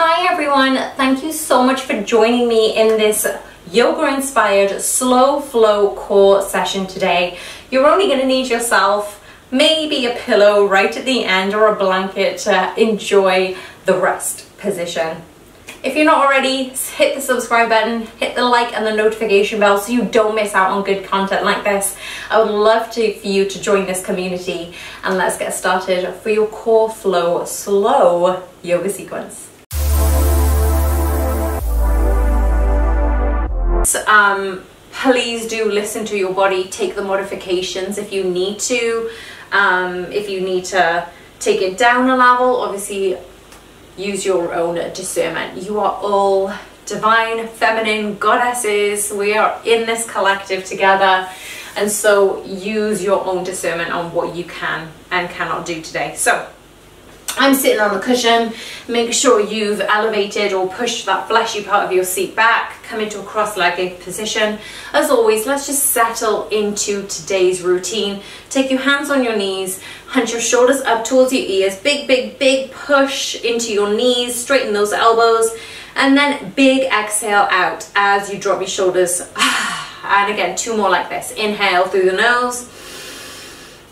Hi everyone, thank you so much for joining me in this yoga inspired slow flow core session today. You're only going to need yourself maybe a pillow right at the end or a blanket to enjoy the rest position. If you're not already, hit the subscribe button, hit the like and the notification bell so you don't miss out on good content like this. I would love to, for you to join this community and let's get started for your core flow slow yoga sequence. Um, please do listen to your body, take the modifications if you need to. Um, if you need to take it down a level, obviously use your own discernment. You are all divine, feminine goddesses. We are in this collective together. And so use your own discernment on what you can and cannot do today. So I'm sitting on the cushion. Make sure you've elevated or pushed that fleshy part of your seat back. Come into a cross-legged position. As always, let's just settle into today's routine. Take your hands on your knees, hunch your shoulders up towards your ears. Big, big, big push into your knees. Straighten those elbows. And then big exhale out as you drop your shoulders. And again, two more like this. Inhale through the nose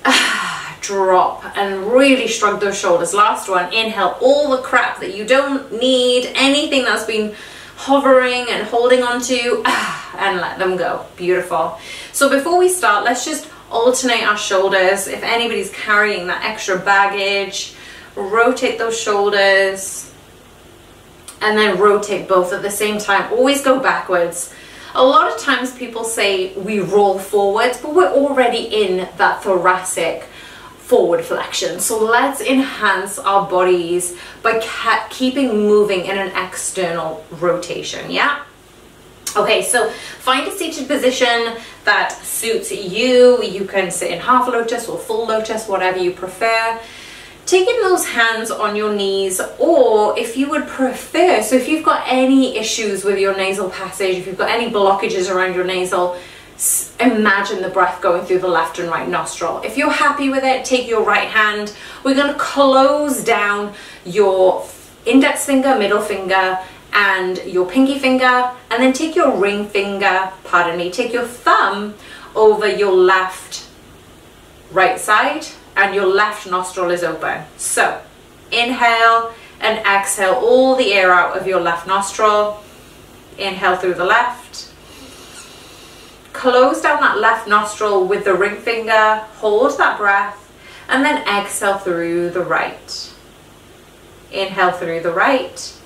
drop and really shrug those shoulders. Last one, inhale all the crap that you don't need, anything that's been hovering and holding on to, and let them go. Beautiful. So before we start, let's just alternate our shoulders. If anybody's carrying that extra baggage, rotate those shoulders and then rotate both at the same time. Always go backwards. A lot of times people say we roll forwards, but we're already in that thoracic forward flexion. So let's enhance our bodies by keeping moving in an external rotation, yeah? Okay, so find a seated position that suits you. You can sit in half lotus or full lotus, whatever you prefer. Taking those hands on your knees, or if you would prefer, so if you've got any issues with your nasal passage, if you've got any blockages around your nasal, imagine the breath going through the left and right nostril. If you're happy with it, take your right hand. We're going to close down your index finger, middle finger, and your pinky finger, and then take your ring finger, pardon me, take your thumb over your left right side, and your left nostril is open. So, inhale and exhale all the air out of your left nostril. Inhale through the left Close down that left nostril with the ring finger, hold that breath, and then exhale through the right. Inhale through the right.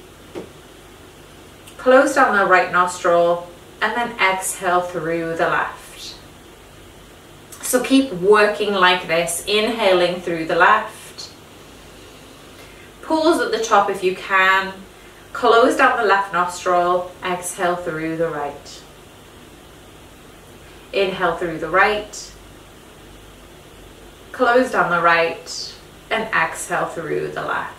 Close down the right nostril, and then exhale through the left. So keep working like this, inhaling through the left. Pause at the top if you can. Close down the left nostril, exhale through the right. Inhale through the right. Close down the right and exhale through the left.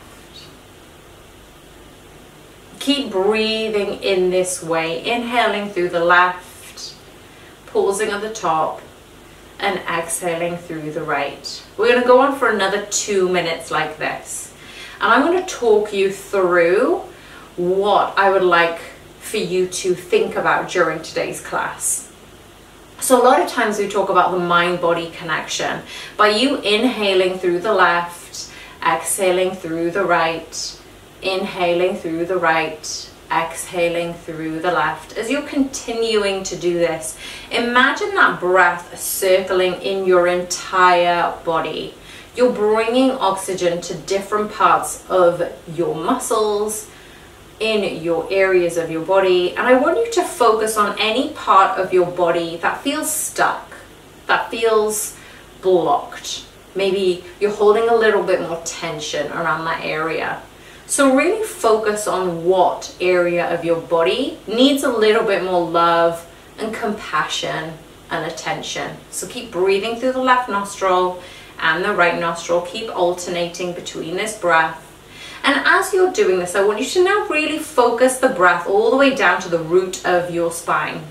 Keep breathing in this way, inhaling through the left, pausing at the top and exhaling through the right. We're going to go on for another two minutes like this. And I'm going to talk you through what I would like for you to think about during today's class. So a lot of times we talk about the mind-body connection. By you inhaling through the left, exhaling through the right, inhaling through the right, exhaling through the left. As you're continuing to do this, imagine that breath circling in your entire body. You're bringing oxygen to different parts of your muscles, in your areas of your body and I want you to focus on any part of your body that feels stuck, that feels blocked. Maybe you're holding a little bit more tension around that area. So really focus on what area of your body needs a little bit more love and compassion and attention. So keep breathing through the left nostril and the right nostril. Keep alternating between this breath and as you're doing this, I want you to now really focus the breath all the way down to the root of your spine.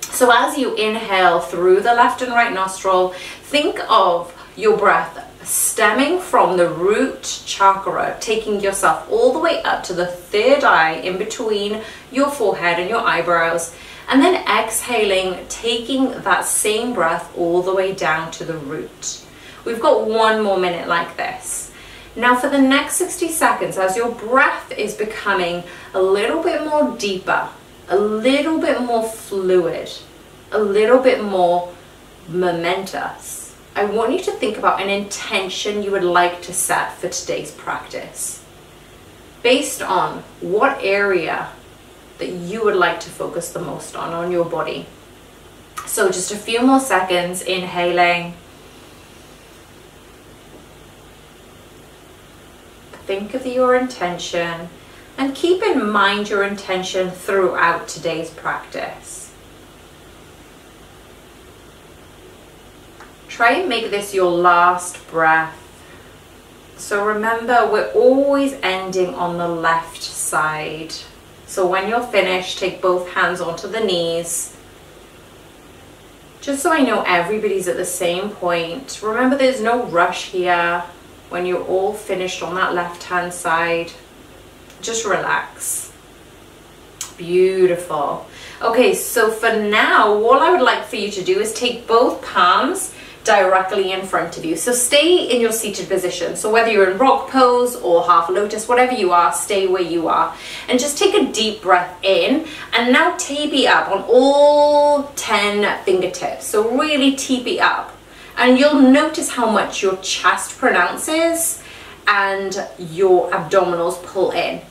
So as you inhale through the left and right nostril, think of your breath stemming from the root chakra, taking yourself all the way up to the third eye in between your forehead and your eyebrows, and then exhaling, taking that same breath all the way down to the root. We've got one more minute like this. Now for the next 60 seconds, as your breath is becoming a little bit more deeper, a little bit more fluid, a little bit more momentous, I want you to think about an intention you would like to set for today's practice. Based on what area that you would like to focus the most on, on your body. So just a few more seconds, inhaling. Think of your intention and keep in mind your intention throughout today's practice. Try and make this your last breath. So remember, we're always ending on the left side. So when you're finished, take both hands onto the knees. Just so I know everybody's at the same point. Remember, there's no rush here. When you're all finished on that left hand side, just relax. Beautiful. Okay, so for now, all I would like for you to do is take both palms directly in front of you. So stay in your seated position. So whether you're in rock pose or half lotus, whatever you are, stay where you are. And just take a deep breath in and now teepee up on all 10 fingertips. So really teepee up. And you'll notice how much your chest pronounces and your abdominals pull in.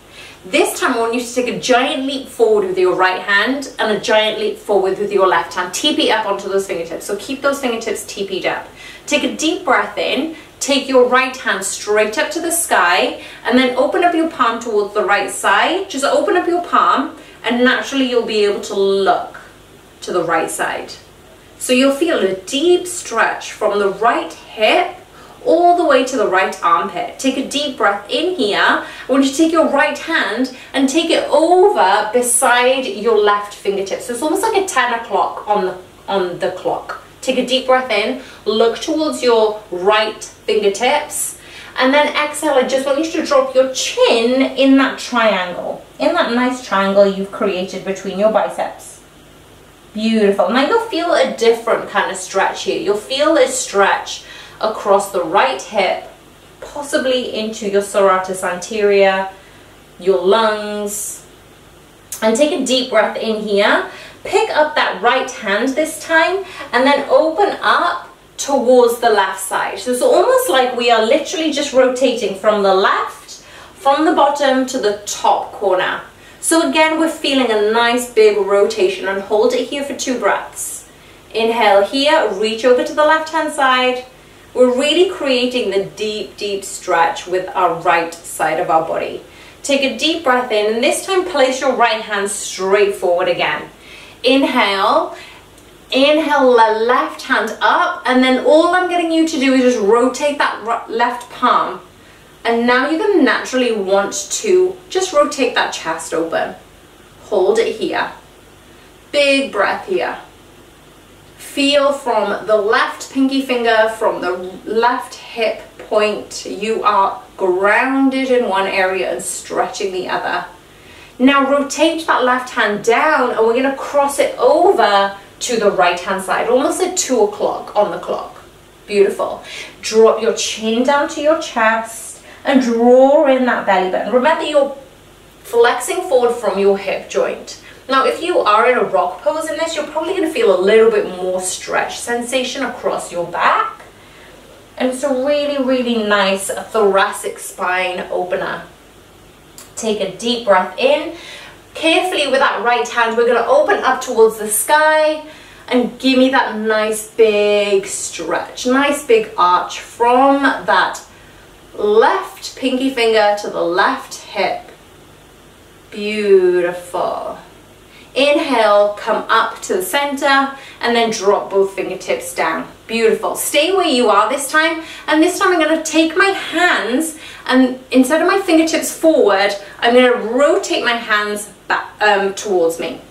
This time I want you to take a giant leap forward with your right hand and a giant leap forward with your left hand. TP up onto those fingertips. So keep those fingertips TP'd up. Take a deep breath in. Take your right hand straight up to the sky and then open up your palm towards the right side. Just open up your palm and naturally you'll be able to look to the right side. So you'll feel a deep stretch from the right hip all the way to the right armpit. Take a deep breath in here. I want you to take your right hand and take it over beside your left fingertip. So it's almost like a 10 o'clock on the, on the clock. Take a deep breath in, look towards your right fingertips, and then exhale. I just want you to drop your chin in that triangle, in that nice triangle you've created between your biceps. Beautiful. Now you'll feel a different kind of stretch here. You'll feel a stretch across the right hip, possibly into your serratus anterior, your lungs. And take a deep breath in here. Pick up that right hand this time and then open up towards the left side. So it's almost like we are literally just rotating from the left, from the bottom to the top corner. So again, we're feeling a nice big rotation and hold it here for two breaths. Inhale here, reach over to the left hand side, we're really creating the deep, deep stretch with our right side of our body. Take a deep breath in and this time place your right hand straight forward again. Inhale, inhale the left hand up and then all I'm getting you to do is just rotate that left palm. And now you're to naturally want to just rotate that chest open. Hold it here. Big breath here feel from the left pinky finger, from the left hip point, you are grounded in one area and stretching the other. Now rotate that left hand down and we're going to cross it over to the right hand side, almost at 2 o'clock on the clock. Beautiful. Drop your chin down to your chest and draw in that belly button. Remember you're flexing forward from your hip joint. Now, if you are in a rock pose in this, you're probably going to feel a little bit more stretch sensation across your back. And it's a really, really nice thoracic spine opener. Take a deep breath in. Carefully with that right hand, we're going to open up towards the sky and give me that nice big stretch, nice big arch from that left pinky finger to the left hip. Beautiful. Inhale, come up to the center and then drop both fingertips down. Beautiful. Stay where you are this time. And this time I'm going to take my hands and instead of my fingertips forward, I'm going to rotate my hands back um, towards me.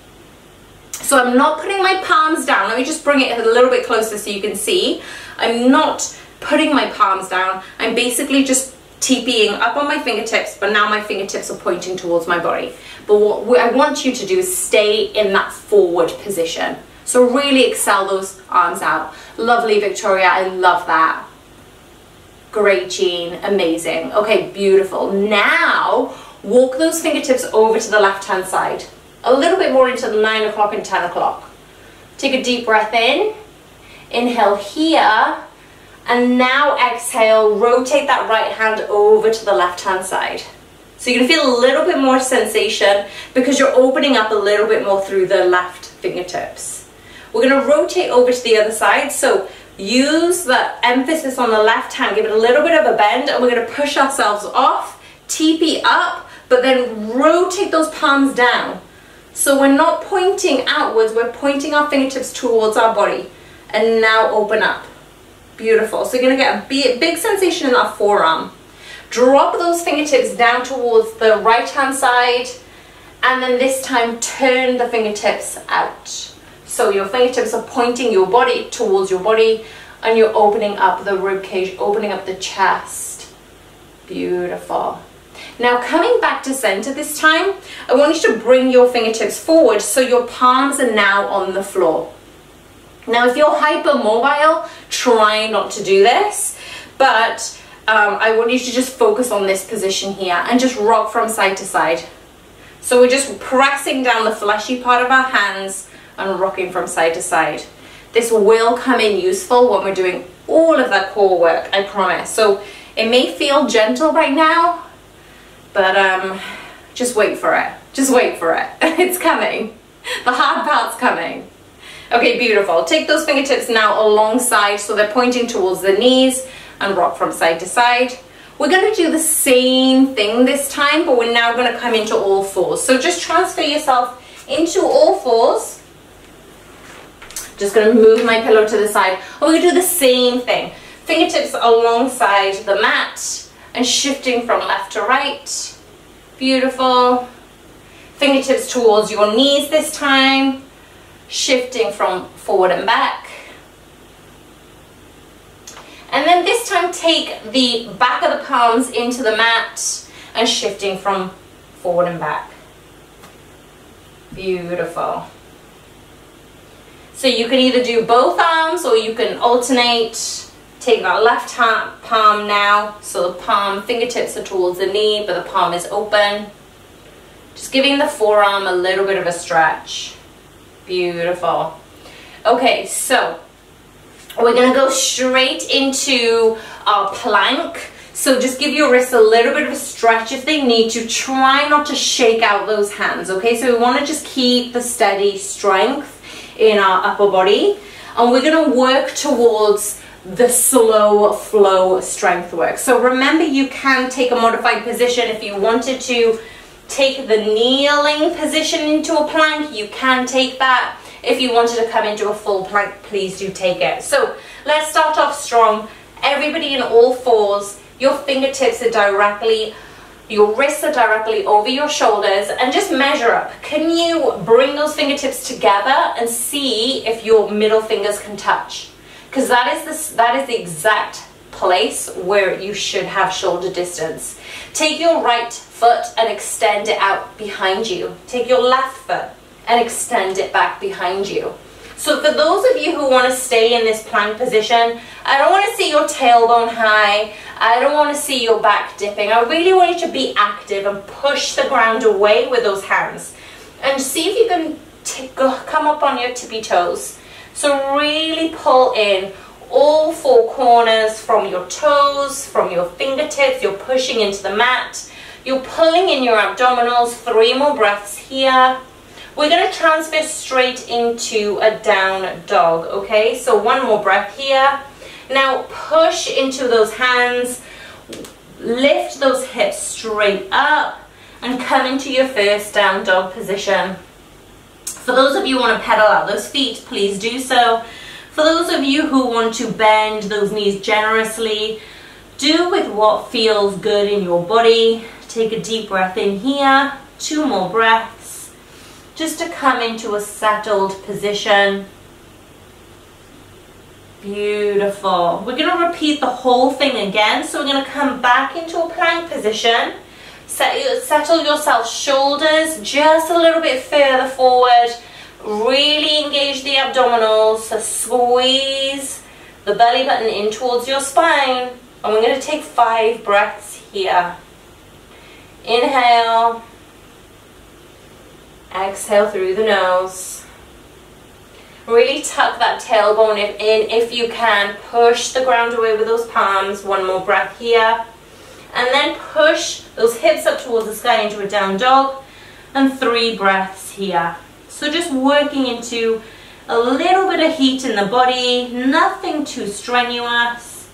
So I'm not putting my palms down. Let me just bring it a little bit closer so you can see. I'm not putting my palms down. I'm basically just TPing up on my fingertips, but now my fingertips are pointing towards my body. But what I want you to do is stay in that forward position. So really excel those arms out. Lovely, Victoria, I love that. Great, Jean, amazing. Okay, beautiful. Now, walk those fingertips over to the left-hand side. A little bit more into the nine o'clock and 10 o'clock. Take a deep breath in. Inhale here and now exhale, rotate that right hand over to the left hand side. So you're gonna feel a little bit more sensation because you're opening up a little bit more through the left fingertips. We're gonna rotate over to the other side. So use the emphasis on the left hand, give it a little bit of a bend and we're gonna push ourselves off, TP up, but then rotate those palms down. So we're not pointing outwards, we're pointing our fingertips towards our body. And now open up. Beautiful. So you're going to get a big, big sensation in that forearm. Drop those fingertips down towards the right hand side and then this time turn the fingertips out. So your fingertips are pointing your body towards your body and you're opening up the rib cage, opening up the chest. Beautiful. Now coming back to center this time, I want you to bring your fingertips forward so your palms are now on the floor. Now, if you're hypermobile, try not to do this, but um, I want you to just focus on this position here and just rock from side to side. So we're just pressing down the fleshy part of our hands and rocking from side to side. This will come in useful when we're doing all of that core work, I promise. So it may feel gentle right now, but um, just wait for it. Just wait for it. it's coming. The hard part's coming. Okay, beautiful. Take those fingertips now alongside so they're pointing towards the knees and rock from side to side. We're going to do the same thing this time, but we're now going to come into all fours. So just transfer yourself into all fours. Just going to move my pillow to the side. We're going to do the same thing. Fingertips alongside the mat and shifting from left to right. Beautiful. Fingertips towards your knees this time shifting from forward and back. And then this time take the back of the palms into the mat and shifting from forward and back. Beautiful. So you can either do both arms or you can alternate. Take that left hand palm now. So the palm, fingertips are towards the knee, but the palm is open. Just giving the forearm a little bit of a stretch. Beautiful. Okay, so we're gonna go straight into our plank. So just give your wrists a little bit of a stretch if they need to. Try not to shake out those hands, okay? So we wanna just keep the steady strength in our upper body. And we're gonna work towards the slow flow strength work. So remember you can take a modified position if you wanted to take the kneeling position into a plank, you can take that. If you wanted to come into a full plank, please do take it. So let's start off strong. Everybody in all fours, your fingertips are directly, your wrists are directly over your shoulders and just measure up. Can you bring those fingertips together and see if your middle fingers can touch? Because that is the, that is the exact place where you should have shoulder distance. Take your right foot and extend it out behind you. Take your left foot and extend it back behind you. So for those of you who want to stay in this plank position, I don't want to see your tailbone high. I don't want to see your back dipping. I really want you to be active and push the ground away with those hands. And see if you can come up on your tippy toes. So really pull in all four corners from your toes, from your fingertips, you're pushing into the mat, you're pulling in your abdominals, three more breaths here. We're going to transfer straight into a down dog, okay? So one more breath here. Now push into those hands, lift those hips straight up and come into your first down dog position. For those of you who want to pedal out those feet, please do so. For those of you who want to bend those knees generously, do with what feels good in your body. Take a deep breath in here, two more breaths, just to come into a settled position. Beautiful. We're going to repeat the whole thing again. So we're going to come back into a plank position. Set, settle yourself shoulders just a little bit further forward. Really engage the abdominals. So squeeze the belly button in towards your spine. And we're going to take five breaths here. Inhale. Exhale through the nose. Really tuck that tailbone in if you can. Push the ground away with those palms. One more breath here. And then push those hips up towards the sky into a down dog. And three breaths here. So just working into a little bit of heat in the body. Nothing too strenuous.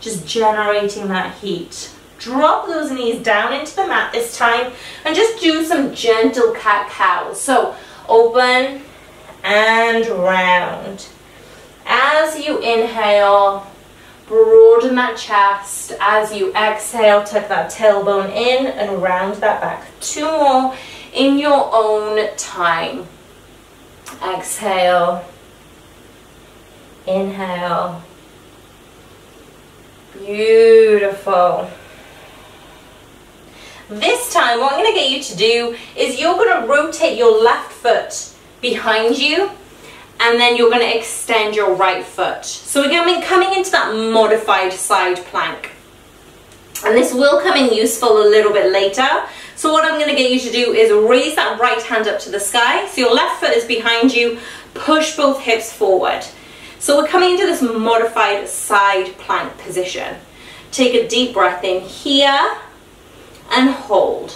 Just generating that heat. Drop those knees down into the mat this time and just do some gentle cat-cows. So open and round. As you inhale, broaden that chest. As you exhale, tuck that tailbone in and round that back. Two more in your own time. Exhale. Inhale. Beautiful. This time, what I'm going to get you to do is you're going to rotate your left foot behind you and then you're going to extend your right foot. So we're going to be coming into that modified side plank. And this will come in useful a little bit later. So what I'm going to get you to do is raise that right hand up to the sky. So your left foot is behind you. Push both hips forward. So we're coming into this modified side plank position. Take a deep breath in here and hold.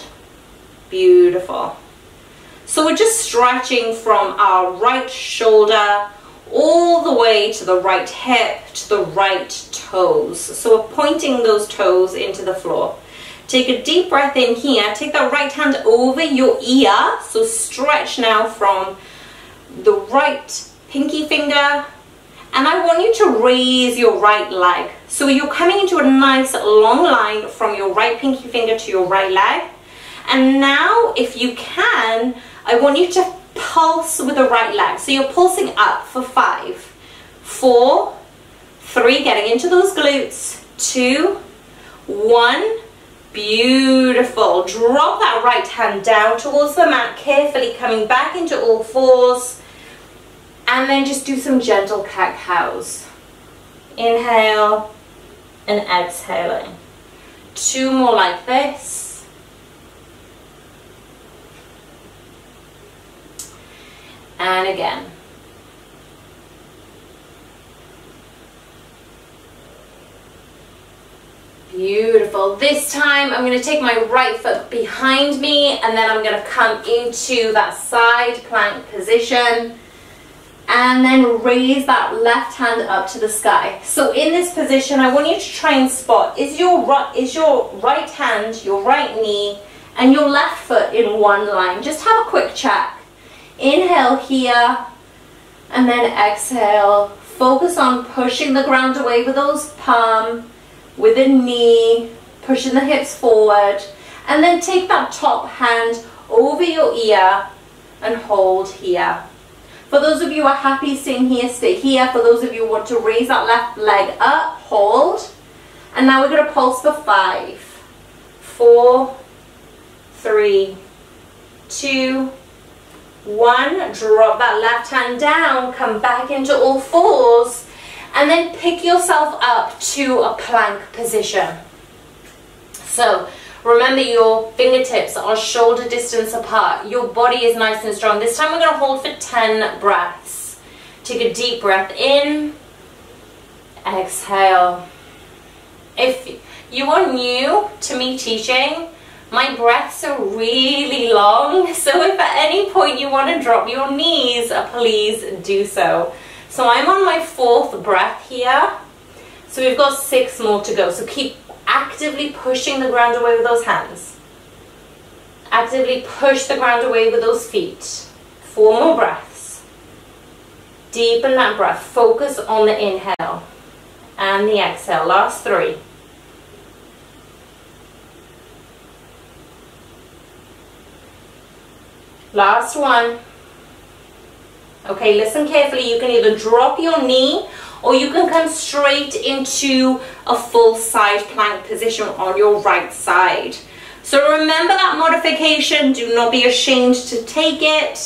Beautiful. So we're just stretching from our right shoulder all the way to the right hip, to the right toes. So we're pointing those toes into the floor. Take a deep breath in here. Take that right hand over your ear. So stretch now from the right pinky finger. And I want you to raise your right leg. So you're coming into a nice long line from your right pinky finger to your right leg. And now, if you can, I want you to pulse with the right leg. So you're pulsing up for five, four, three, getting into those glutes, two, one, beautiful. Drop that right hand down towards the mat, carefully coming back into all fours. And then just do some gentle cat-cows. Inhale and exhaling. Two more like this. And again. Beautiful. This time I'm going to take my right foot behind me and then I'm going to come into that side plank position and then raise that left hand up to the sky. So in this position, I want you to try and spot, is your right, is your right hand, your right knee, and your left foot in one line? Just have a quick check. Inhale here, and then exhale. Focus on pushing the ground away with those palm, with the knee, pushing the hips forward, and then take that top hand over your ear and hold here. For those of you who are happy staying here, stay here. For those of you who want to raise that left leg up, hold. And now we're going to pulse for five, four, three, two, one. Drop that left hand down, come back into all fours, and then pick yourself up to a plank position. So Remember your fingertips are shoulder distance apart. Your body is nice and strong. This time we're going to hold for 10 breaths. Take a deep breath in. Exhale. If you are new to me teaching, my breaths are really long. So if at any point you want to drop your knees, please do so. So I'm on my fourth breath here. So we've got six more to go. So keep actively pushing the ground away with those hands. Actively push the ground away with those feet. Four more breaths. Deepen that breath. Focus on the inhale and the exhale. Last three. Last one. Okay, listen carefully. You can either drop your knee or you can come straight into a full side plank position on your right side. So remember that modification. Do not be ashamed to take it.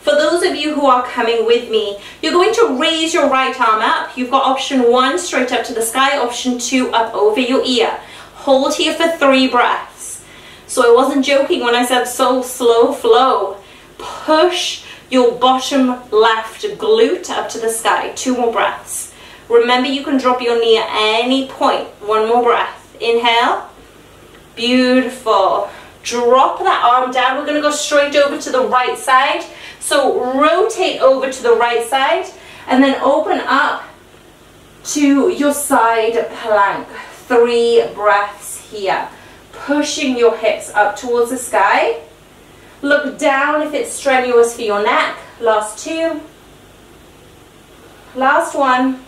For those of you who are coming with me, you're going to raise your right arm up. You've got option one, straight up to the sky, option two, up over your ear. Hold here for three breaths. So I wasn't joking when I said so slow flow. Push your bottom left glute up to the sky. Two more breaths. Remember you can drop your knee at any point. One more breath. Inhale. Beautiful. Drop that arm down. We're going to go straight over to the right side. So rotate over to the right side and then open up to your side plank. Three breaths here. Pushing your hips up towards the sky. Look down if it's strenuous for your neck. Last two. Last one.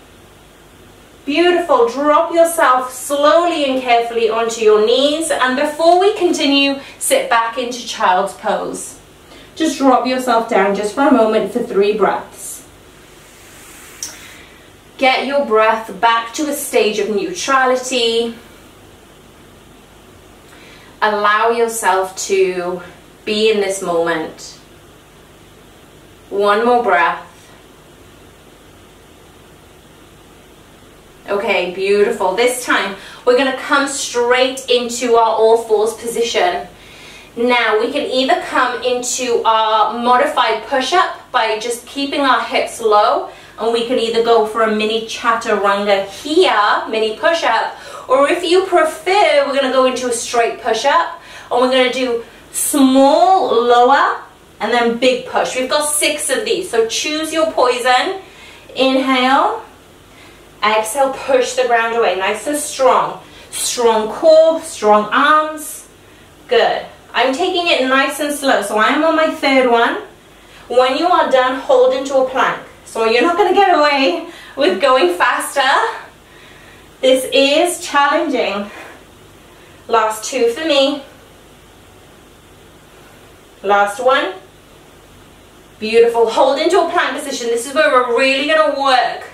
Beautiful. Drop yourself slowly and carefully onto your knees. And before we continue, sit back into child's pose. Just drop yourself down just for a moment for three breaths. Get your breath back to a stage of neutrality. Allow yourself to be in this moment. One more breath. Okay, beautiful. This time we're going to come straight into our all fours position. Now we can either come into our modified push-up by just keeping our hips low and we can either go for a mini chaturanga here, mini push-up, or if you prefer, we're going to go into a straight push-up and we're going to do small, lower, and then big push. We've got six of these, so choose your poison. Inhale, Exhale, push the ground away, nice and strong. Strong core, strong arms. Good. I'm taking it nice and slow, so I am on my third one. When you are done, hold into a plank. So you're not going to get away with going faster. This is challenging. Last two for me. Last one. Beautiful. Hold into a plank position. This is where we're really going to work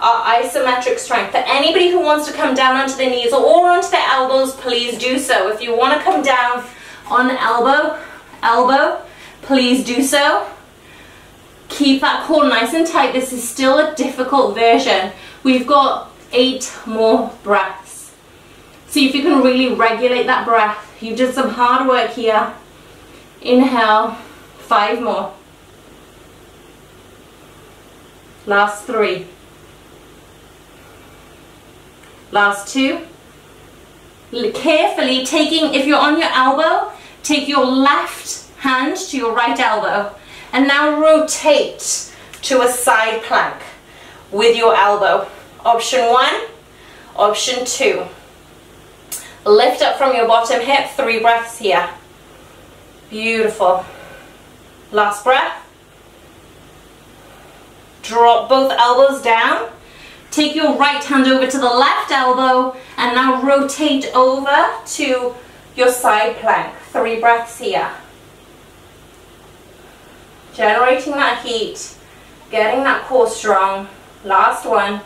our isometric strength. For anybody who wants to come down onto their knees or onto their elbows, please do so. If you want to come down on elbow, elbow, please do so. Keep that core nice and tight. This is still a difficult version. We've got eight more breaths. See if you can really regulate that breath. You did some hard work here. Inhale, five more. Last three. Last two. Carefully taking, if you're on your elbow, take your left hand to your right elbow and now rotate to a side plank with your elbow. Option one, option two. Lift up from your bottom hip, three breaths here. Beautiful. Last breath. Drop both elbows down Take your right hand over to the left elbow and now rotate over to your side plank. Three breaths here. Generating that heat, getting that core strong. Last one.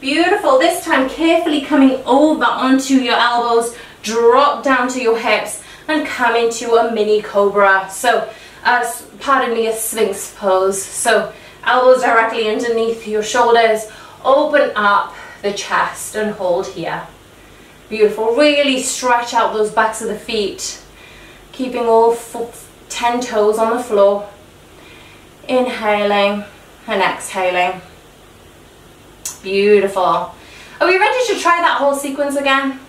Beautiful. This time carefully coming over onto your elbows, drop down to your hips and come into a mini cobra. So, uh, pardon me, a sphinx pose. So, elbows directly underneath your shoulders, Open up the chest and hold here. Beautiful. Really stretch out those backs of the feet. Keeping all 10 toes on the floor. Inhaling and exhaling. Beautiful. Are we ready to try that whole sequence again?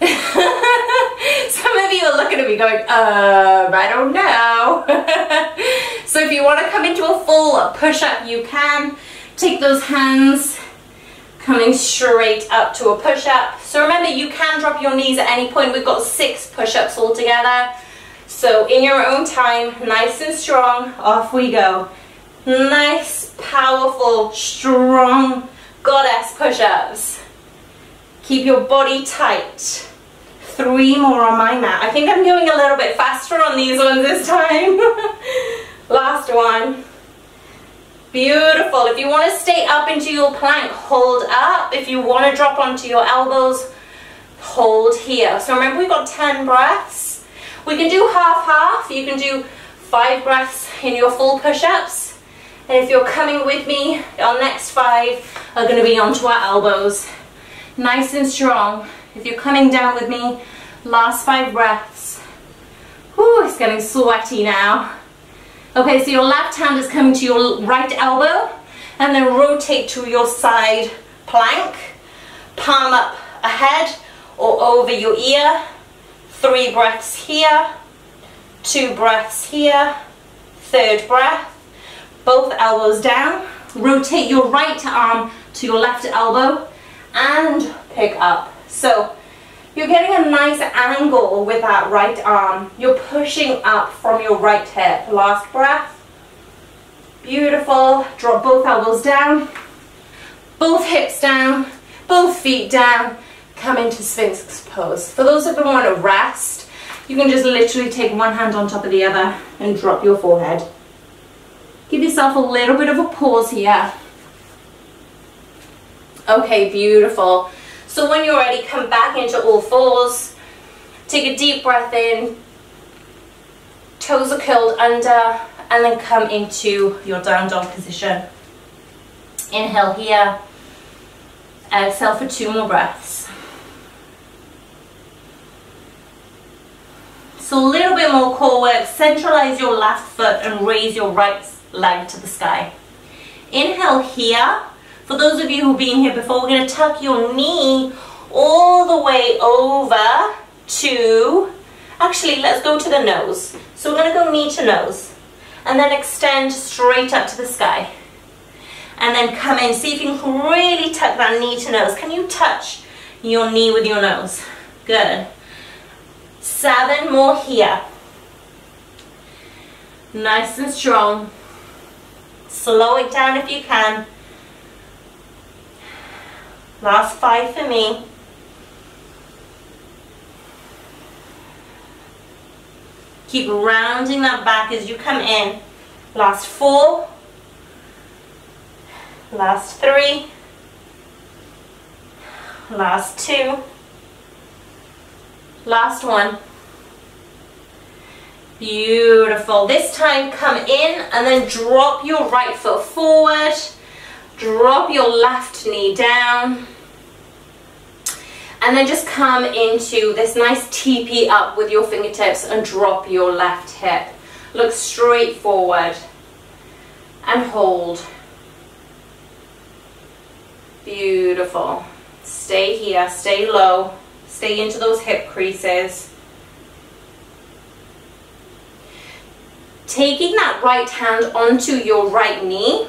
Some of you are looking at me going, um, I don't know. so if you want to come into a full push-up, you can. Take those hands coming straight up to a push-up. So remember, you can drop your knees at any point. We've got six push-ups all together. So in your own time, nice and strong, off we go. Nice, powerful, strong goddess push-ups. Keep your body tight. Three more on my mat. I think I'm going a little bit faster on these ones this time. Last one. Beautiful. If you want to stay up into your plank, hold up. If you want to drop onto your elbows, hold here. So remember we've got 10 breaths. We can do half-half. You can do five breaths in your full push-ups. And if you're coming with me, our next five are going to be onto our elbows. Nice and strong. If you're coming down with me, last five breaths. Whew, it's getting sweaty now. Okay, so your left hand is coming to your right elbow and then rotate to your side plank. Palm up ahead or over your ear. Three breaths here, two breaths here, third breath. Both elbows down. Rotate your right arm to your left elbow and pick up. So you're getting a nice angle with that right arm. You're pushing up from your right hip. Last breath. Beautiful. Drop both elbows down. Both hips down. Both feet down. Come into Sphinx pose. For those of you who want to rest, you can just literally take one hand on top of the other and drop your forehead. Give yourself a little bit of a pause here. Okay, beautiful. So when you're ready, come back into all fours. Take a deep breath in. Toes are curled under and then come into your down dog position. Inhale here. Exhale for two more breaths. So a little bit more core work. Centralize your left foot and raise your right leg to the sky. Inhale here. For those of you who've been here before, we're going to tuck your knee all the way over to, actually let's go to the nose. So we're going to go knee to nose and then extend straight up to the sky. And then come in, see if you can really tuck that knee to nose. Can you touch your knee with your nose? Good. Seven more here. Nice and strong. Slow it down if you can. Last five for me. Keep rounding that back as you come in. Last four. Last three. Last two. Last one. Beautiful. This time come in and then drop your right foot forward. Drop your left knee down. And then just come into this nice TP up with your fingertips and drop your left hip. Look straight forward and hold. Beautiful. Stay here, stay low, stay into those hip creases. Taking that right hand onto your right knee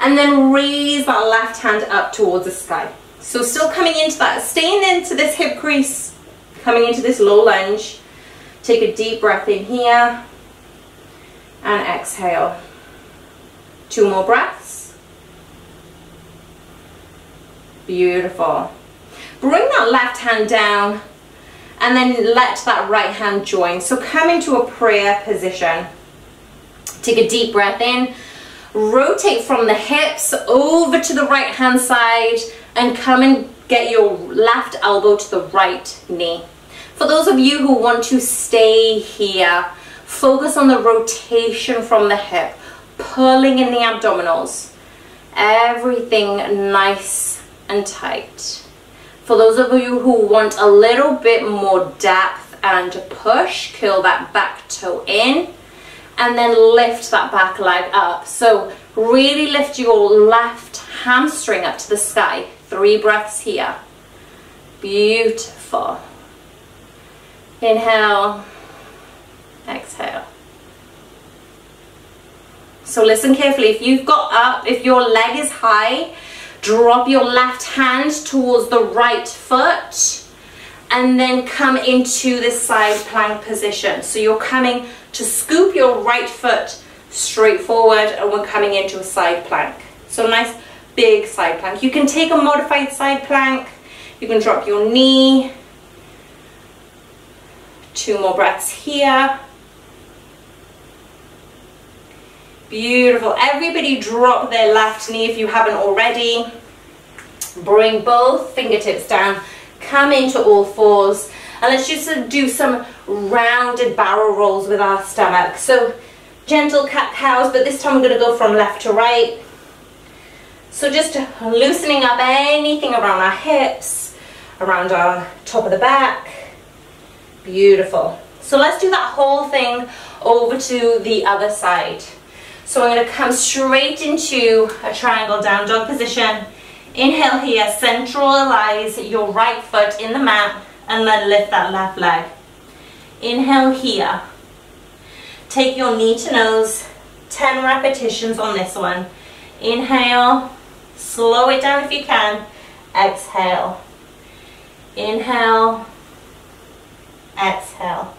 and then raise that left hand up towards the sky. So still coming into that, staying into this hip crease, coming into this low lunge. Take a deep breath in here and exhale. Two more breaths. Beautiful. Bring that left hand down and then let that right hand join. So come into a prayer position. Take a deep breath in. Rotate from the hips over to the right hand side and come and get your left elbow to the right knee. For those of you who want to stay here, focus on the rotation from the hip, pulling in the abdominals. Everything nice and tight. For those of you who want a little bit more depth and push, curl that back toe in and then lift that back leg up. So really lift your left hamstring up to the sky. Three breaths here. Beautiful. Inhale, exhale. So listen carefully. If you've got up, if your leg is high, drop your left hand towards the right foot and then come into this side plank position. So you're coming to scoop your right foot straight forward and we're coming into a side plank. So nice big side plank. You can take a modified side plank. You can drop your knee. Two more breaths here. Beautiful. Everybody drop their left knee if you haven't already. Bring both fingertips down. Come into all fours. And let's just do some rounded barrel rolls with our stomach. So gentle cat-cows, but this time we're going to go from left to right. So just loosening up anything around our hips, around our top of the back. Beautiful. So let's do that whole thing over to the other side. So I'm going to come straight into a triangle down dog position. Inhale here, centralize your right foot in the mat and then lift that left leg. Inhale here. Take your knee to nose, 10 repetitions on this one. Inhale, slow it down if you can. Exhale. Inhale, exhale.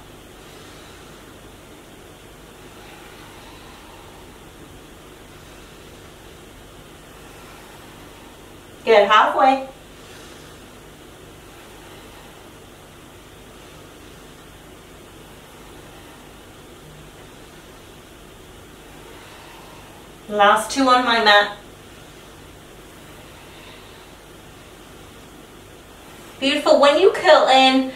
Good, halfway. Last two on my mat. Beautiful. When you curl in,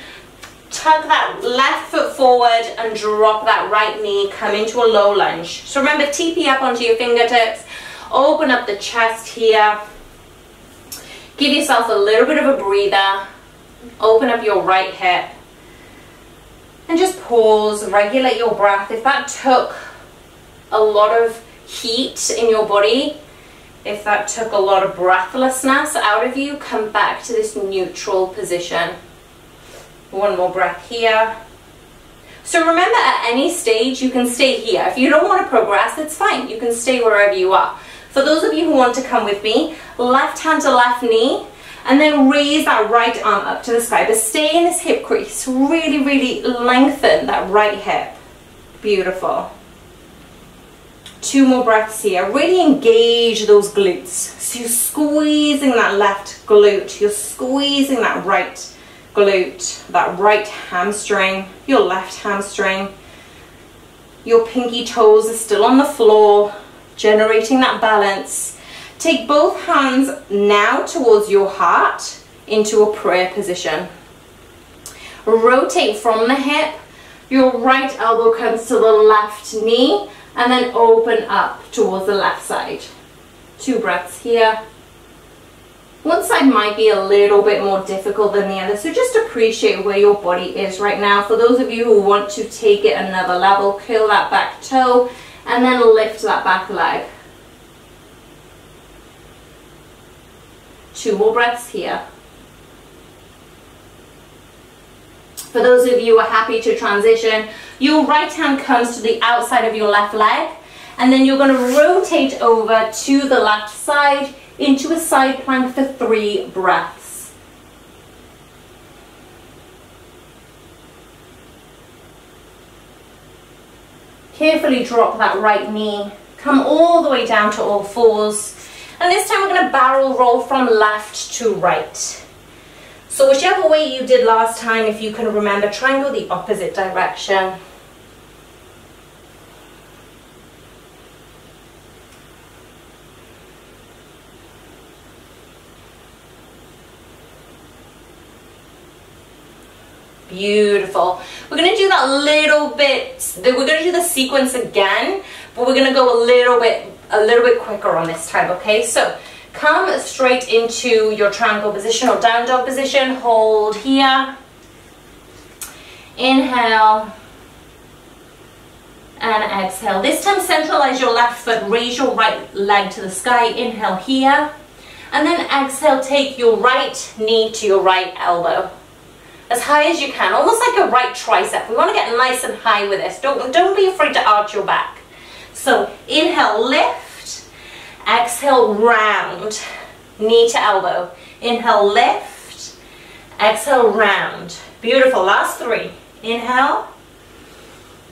tuck that left foot forward and drop that right knee. Come into a low lunge. So remember, TP up onto your fingertips. Open up the chest here. Give yourself a little bit of a breather. Open up your right hip. And just pause, regulate your breath. If that took a lot of heat in your body, if that took a lot of breathlessness out of you, come back to this neutral position. One more breath here. So remember at any stage you can stay here. If you don't want to progress, it's fine. You can stay wherever you are. For those of you who want to come with me, left hand to left knee, and then raise that right arm up to the sky. But stay in this hip crease. Really, really lengthen that right hip. Beautiful. Two more breaths here. Really engage those glutes. So you're squeezing that left glute. You're squeezing that right glute, that right hamstring, your left hamstring. Your pinky toes are still on the floor, generating that balance. Take both hands now towards your heart into a prayer position. Rotate from the hip. Your right elbow comes to the left knee and then open up towards the left side. Two breaths here. One side might be a little bit more difficult than the other, so just appreciate where your body is right now. For those of you who want to take it another level, curl that back toe and then lift that back leg. Two more breaths here. For those of you who are happy to transition, your right hand comes to the outside of your left leg and then you're going to rotate over to the left side into a side plank for three breaths. Carefully drop that right knee, come all the way down to all fours and this time we're going to barrel roll from left to right. So whichever way you did last time, if you can remember, try and go the opposite direction. Beautiful. We're going to do that little bit, we're going to do the sequence again, but we're going to go a little bit, a little bit quicker on this time, okay? So come straight into your triangle position or down dog position, hold here, inhale, and exhale. This time centralize your left foot, raise your right leg to the sky, inhale here, and then exhale, take your right knee to your right elbow as high as you can, almost like a right tricep. We want to get nice and high with this. Don't, don't be afraid to arch your back. So inhale, lift. Exhale, round. Knee to elbow. Inhale, lift. Exhale, round. Beautiful. Last three. Inhale.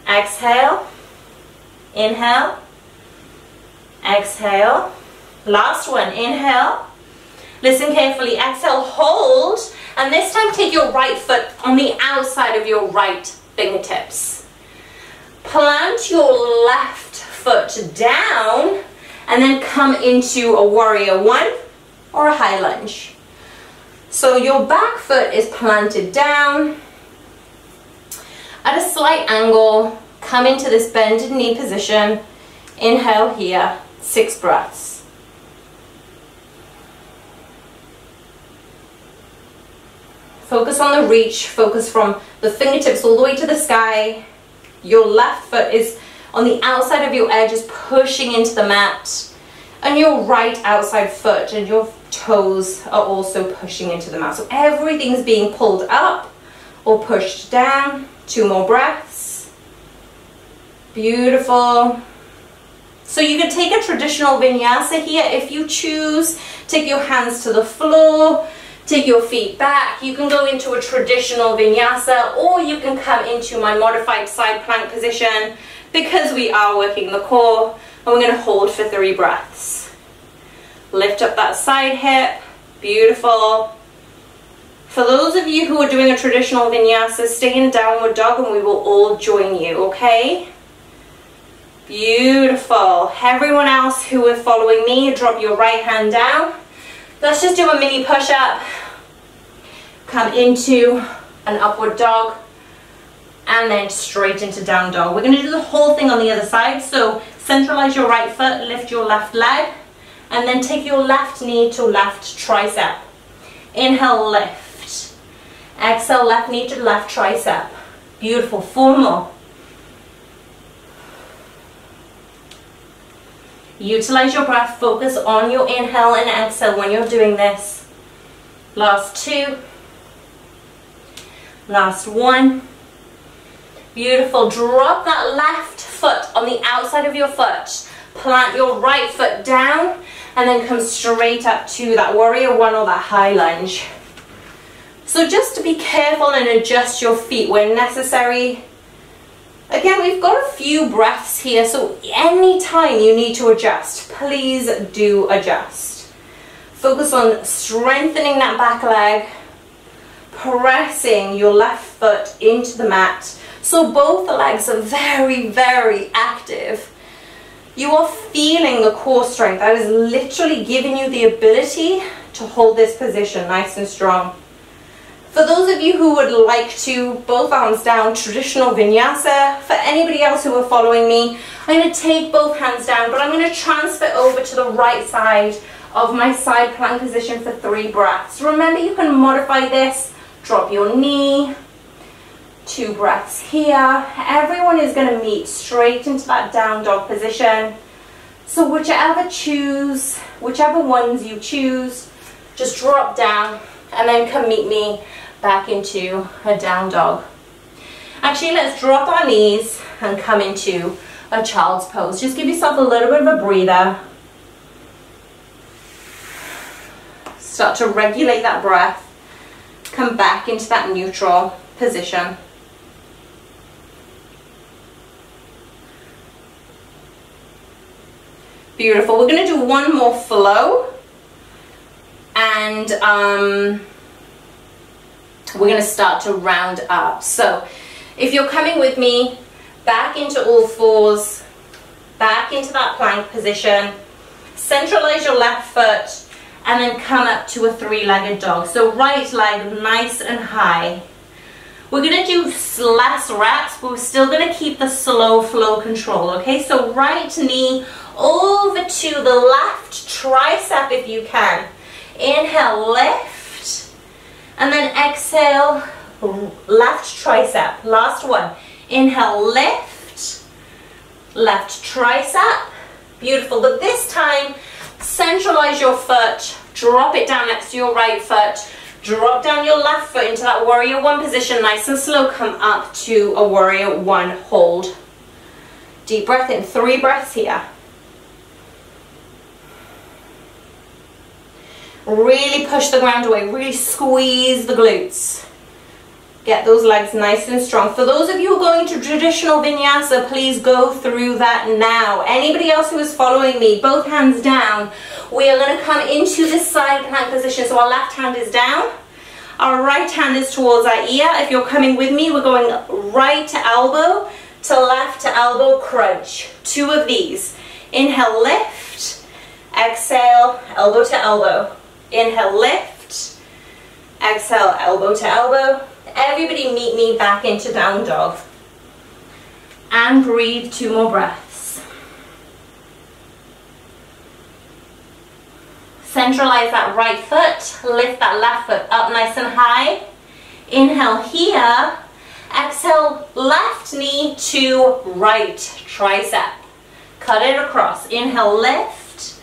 Exhale. Inhale. Exhale. Last one. Inhale. Listen carefully. Exhale, hold. And this time take your right foot on the outside of your right fingertips. Plant your left foot down and then come into a warrior one or a high lunge. So your back foot is planted down at a slight angle. Come into this bended knee position. Inhale here, six breaths. Focus on the reach, focus from the fingertips all the way to the sky. Your left foot is on the outside of your edge is pushing into the mat. And your right outside foot and your toes are also pushing into the mat. So everything's being pulled up or pushed down. Two more breaths. Beautiful. So you can take a traditional vinyasa here if you choose. Take your hands to the floor. Take your feet back. You can go into a traditional vinyasa or you can come into my modified side plank position because we are working the core and we're going to hold for three breaths. Lift up that side hip. Beautiful. For those of you who are doing a traditional vinyasa, stay in downward dog and we will all join you, okay? Beautiful. Everyone else who is following me, drop your right hand down. Let's just do a mini push-up. Come into an upward dog and then straight into down dog. We're going to do the whole thing on the other side. So centralize your right foot, lift your left leg, and then take your left knee to left tricep. Inhale, lift. Exhale, left knee to left tricep. Beautiful, four more. Utilize your breath, focus on your inhale and exhale when you're doing this. Last two. Last one. Beautiful. Drop that left foot on the outside of your foot. Plant your right foot down and then come straight up to that warrior one or that high lunge. So just to be careful and adjust your feet when necessary. Again, we've got a few breaths here, so any time you need to adjust, please do adjust. Focus on strengthening that back leg, pressing your left foot into the mat, so both legs are very, very active. You are feeling the core strength. I was literally giving you the ability to hold this position nice and strong. For those of you who would like to, both arms down, traditional vinyasa. For anybody else who are following me, I'm going to take both hands down, but I'm going to transfer over to the right side of my side plank position for three breaths. Remember, you can modify this. Drop your knee, two breaths here. Everyone is going to meet straight into that down dog position. So whichever choose, whichever ones you choose, just drop down and then come meet me back into a down dog. Actually, let's drop our knees and come into a child's pose. Just give yourself a little bit of a breather. Start to regulate that breath. Come back into that neutral position. Beautiful. We're going to do one more flow. And um, we're going to start to round up. So if you're coming with me, back into all fours, back into that plank position, centralize your left foot, and then come up to a three-legged dog. So right leg nice and high. We're going to do less reps, but we're still going to keep the slow flow control, okay? So right knee over to the left tricep if you can. Inhale, lift. And then exhale, left tricep. Last one. Inhale, lift. Left tricep. Beautiful. But this time, centralize your foot. Drop it down next to your right foot. Drop down your left foot into that warrior one position. Nice and slow. Come up to a warrior one hold. Deep breath in. Three breaths here. Really push the ground away, really squeeze the glutes. Get those legs nice and strong. For those of you going to traditional vinyasa, please go through that now. Anybody else who is following me, both hands down. We are going to come into this side plank position. So our left hand is down. Our right hand is towards our ear. If you're coming with me, we're going right to elbow to left to elbow crunch. Two of these. Inhale, lift. Exhale, elbow to elbow. Inhale, lift. Exhale, elbow to elbow. Everybody meet me back into down dog. And breathe two more breaths. Centralize that right foot. Lift that left foot up nice and high. Inhale here. Exhale, left knee to right tricep. Cut it across. Inhale, lift.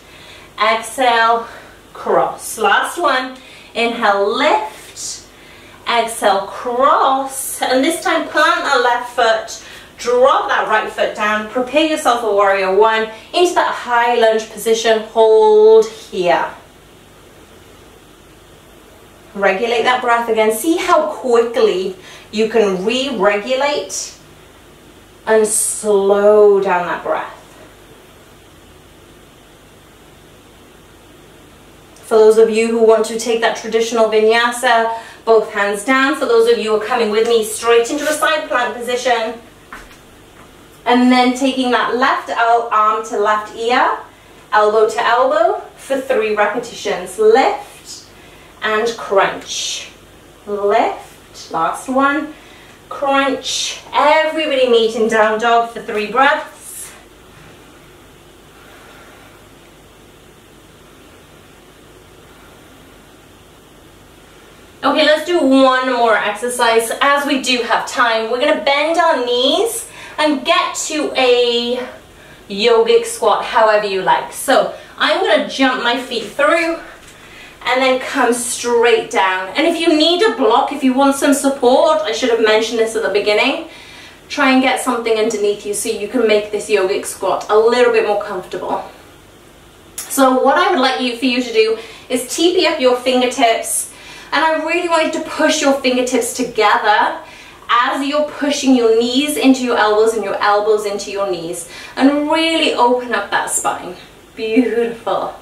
Exhale, cross. Last one. Inhale, lift. Exhale, cross. And this time plant that left foot. Drop that right foot down. Prepare yourself for warrior one. Into that high lunge position. Hold here. Regulate that breath again. See how quickly you can re-regulate and slow down that breath. For those of you who want to take that traditional vinyasa, both hands down. So those of you who are coming with me straight into a side plank position. And then taking that left arm to left ear, elbow to elbow for three repetitions. Lift and crunch. Lift, last one. Crunch. Everybody meet in down dog for three breaths. Okay, let's do one more exercise. As we do have time, we're gonna bend our knees and get to a yogic squat, however you like. So I'm gonna jump my feet through and then come straight down. And if you need a block, if you want some support, I should have mentioned this at the beginning, try and get something underneath you so you can make this yogic squat a little bit more comfortable. So what I would like you for you to do is TP up your fingertips and I really want you to push your fingertips together as you're pushing your knees into your elbows and your elbows into your knees. And really open up that spine. Beautiful.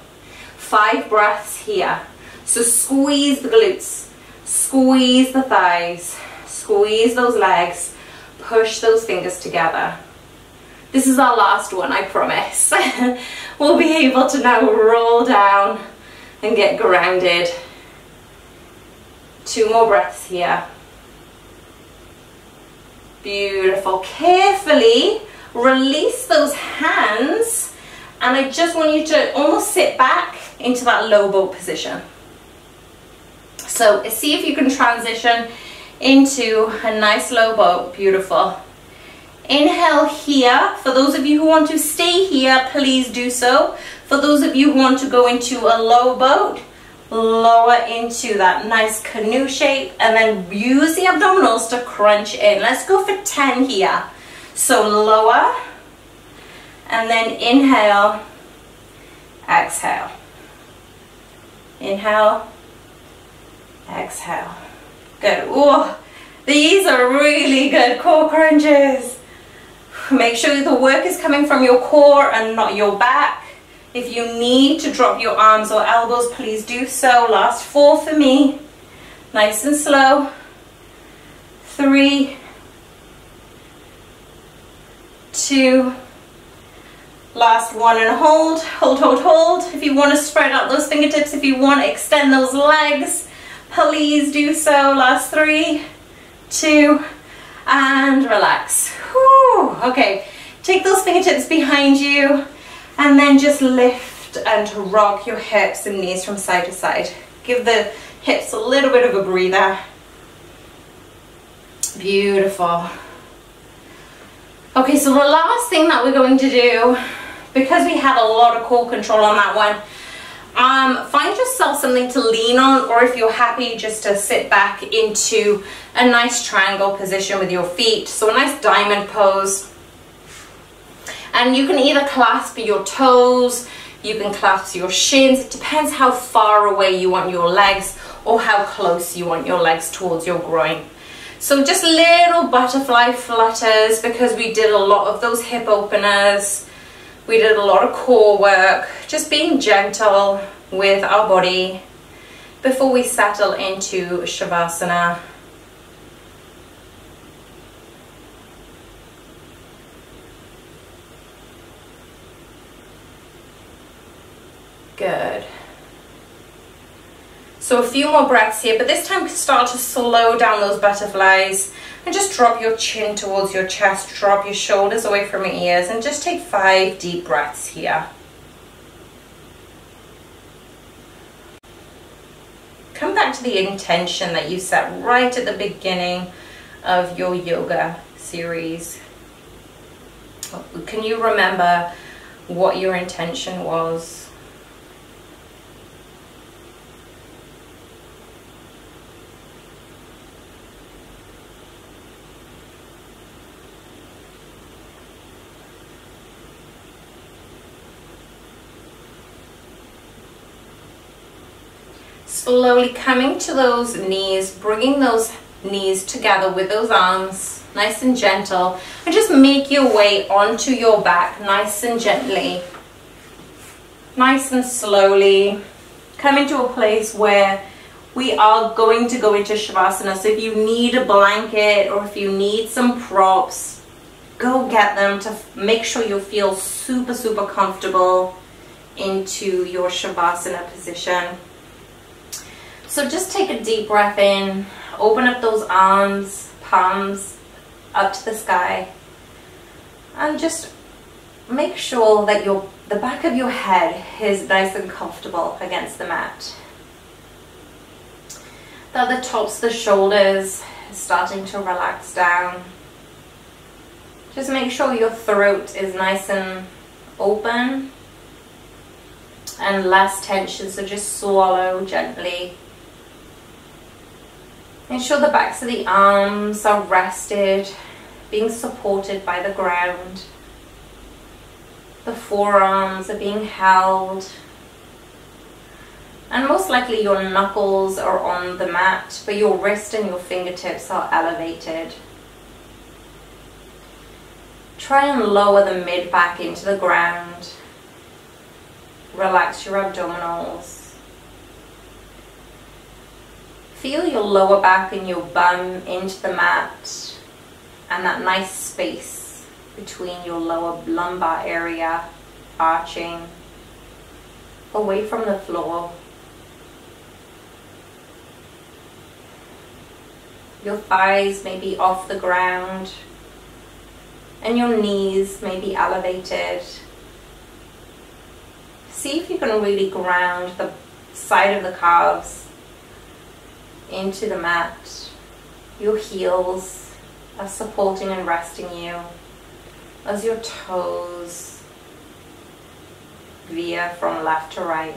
Five breaths here. So squeeze the glutes, squeeze the thighs, squeeze those legs, push those fingers together. This is our last one, I promise. we'll be able to now roll down and get grounded. Two more breaths here. Beautiful. Carefully release those hands and I just want you to almost sit back into that low boat position. So see if you can transition into a nice low boat. Beautiful. Inhale here. For those of you who want to stay here, please do so. For those of you who want to go into a low boat, lower into that nice canoe shape and then use the abdominals to crunch in. Let's go for 10 here. So lower and then inhale, exhale. Inhale, exhale. Good. Ooh, these are really good core crunches. Make sure the work is coming from your core and not your back. If you need to drop your arms or elbows, please do so. Last four for me. Nice and slow. Three, two, last one and hold, hold, hold, hold. If you want to spread out those fingertips, if you want to extend those legs, please do so. Last three, two, and relax. Whew. Okay, take those fingertips behind you and then just lift and rock your hips and knees from side to side. Give the hips a little bit of a breather. Beautiful. Okay, so the last thing that we're going to do, because we had a lot of core control on that one, um, find yourself something to lean on or if you're happy just to sit back into a nice triangle position with your feet. So a nice diamond pose. And you can either clasp your toes, you can clasp your shins. It depends how far away you want your legs or how close you want your legs towards your groin. So just little butterfly flutters because we did a lot of those hip openers. We did a lot of core work, just being gentle with our body before we settle into Shavasana. Good. So a few more breaths here, but this time start to slow down those butterflies and just drop your chin towards your chest, drop your shoulders away from your ears and just take five deep breaths here. Come back to the intention that you set right at the beginning of your yoga series. Can you remember what your intention was? Slowly coming to those knees, bringing those knees together with those arms, nice and gentle, and just make your way onto your back, nice and gently, nice and slowly. Come into a place where we are going to go into Shavasana. So if you need a blanket or if you need some props, go get them to make sure you feel super, super comfortable into your Shavasana position. So just take a deep breath in, open up those arms, palms up to the sky, and just make sure that your the back of your head is nice and comfortable against the mat. That the tops the shoulders is starting to relax down. Just make sure your throat is nice and open and less tension, so just swallow gently Ensure the backs of the arms are rested, being supported by the ground. The forearms are being held. And most likely your knuckles are on the mat, but your wrist and your fingertips are elevated. Try and lower the mid back into the ground. Relax your abdominals. Feel your lower back and your bum into the mat and that nice space between your lower lumbar area arching away from the floor. Your thighs may be off the ground and your knees may be elevated. See if you can really ground the side of the calves into the mat. Your heels are supporting and resting you as your toes veer from left to right.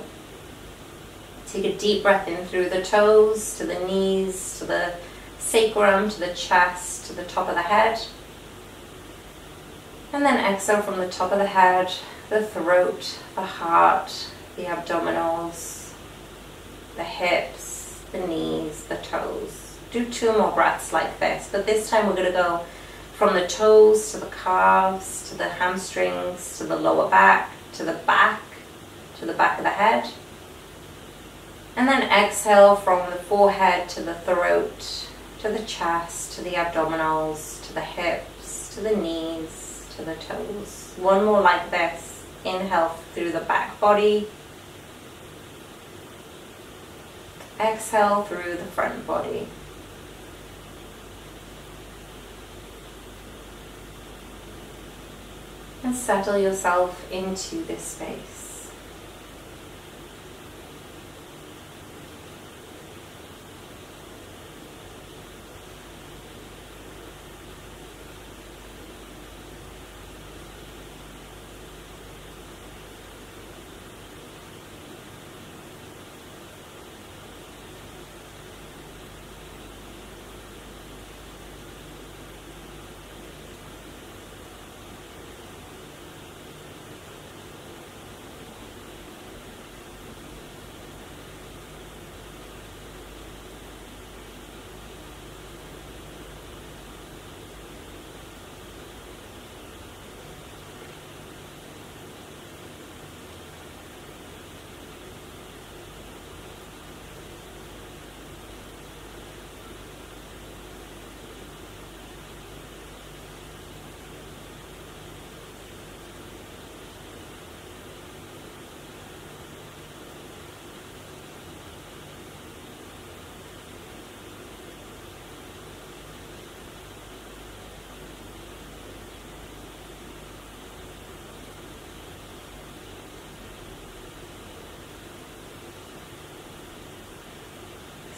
Take a deep breath in through the toes, to the knees, to the sacrum, to the chest, to the top of the head. And then exhale from the top of the head, the throat, the heart, the abdominals, the hips, the knees, the toes. Do two more breaths like this, but this time we're going to go from the toes to the calves, to the hamstrings, to the lower back, to the back, to the back of the head. And then exhale from the forehead to the throat, to the chest, to the abdominals, to the hips, to the knees, to the toes. One more like this. Inhale through the back body. Exhale through the front body. And settle yourself into this space.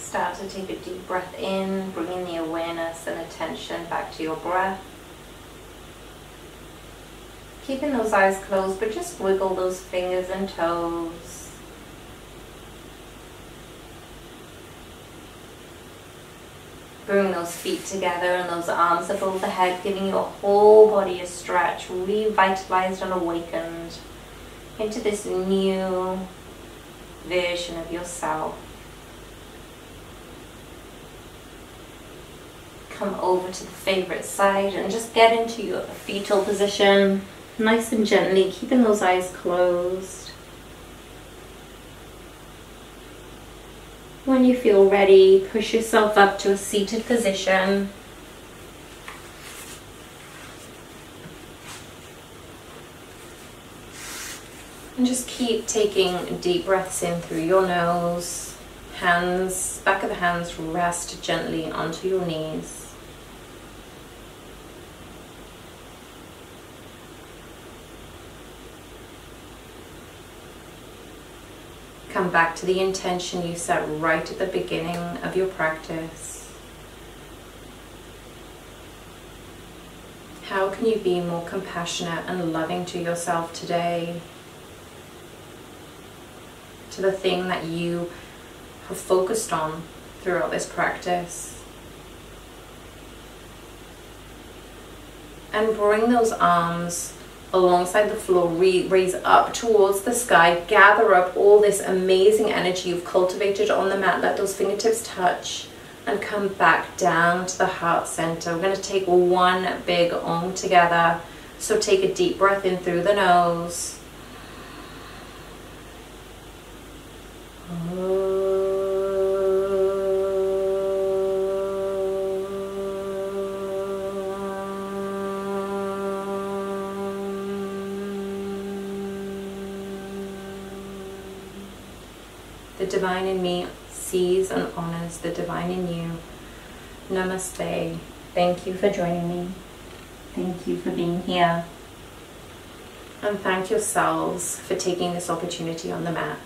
Start to take a deep breath in, bringing the awareness and attention back to your breath. Keeping those eyes closed, but just wiggle those fingers and toes. Bring those feet together and those arms above the head, giving your whole body a stretch, revitalized and awakened into this new version of yourself. Come over to the favorite side and just get into your fetal position, nice and gently, keeping those eyes closed. When you feel ready, push yourself up to a seated position. And just keep taking deep breaths in through your nose. Hands, back of the hands rest gently onto your knees. Come back to the intention you set right at the beginning of your practice. How can you be more compassionate and loving to yourself today? To the thing that you have focused on throughout this practice. And bring those arms alongside the floor, raise up towards the sky, gather up all this amazing energy you've cultivated on the mat, let those fingertips touch and come back down to the heart center. We're going to take one big Om together. So take a deep breath in through the nose. The divine in me sees and honors the divine in you. Namaste. Thank you for joining me. Thank you for being here. And thank yourselves for taking this opportunity on the mat.